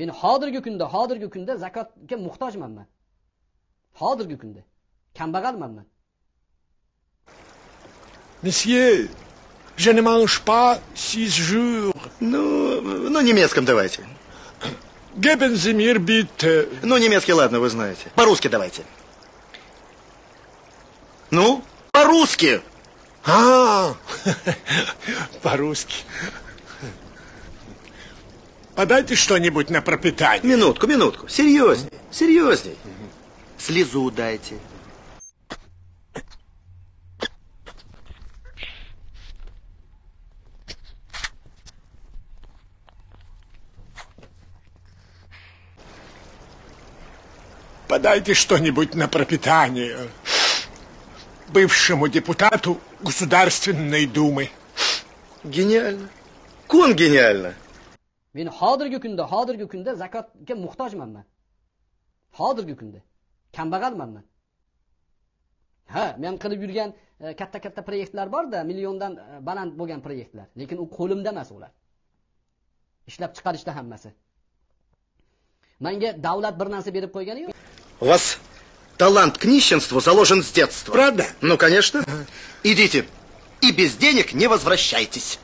men hozirgi kunda hozirgi kunda zakotga muhtojman man hozirgi kunda kambag'alman man Месье, je ne mange pas six jours. Ну, на немецком давайте. Geben Sie mir bitte. Ну, немецкий, ладно, вы знаете. По-русски давайте. Ну, по-русски. А, по-русски. Подайте что-нибудь на пропитание. Минутку, минутку. Серьезней, серьезней. Слезу дайте. Подайте что-нибудь на пропитание бывшему депутату Государственной Думы. Гениально. Кон гениально. Men hozirgi kunda hozirgi kunda zakotga muhtojman man hozirgi kunda kambag'alman man ha men qilib yurgan e, katta katta proyektlar borda milliondan e, baland bo'lgan proyektlar lekin u qo'limda emas ular ishlab chiqarishda hammasi manga davlat bir narsa berib qo'ygani yo'q У вас талант к нищенству заложен с детства. Правда? Ну, конечно. Идите. И без денег не возвращайтесь.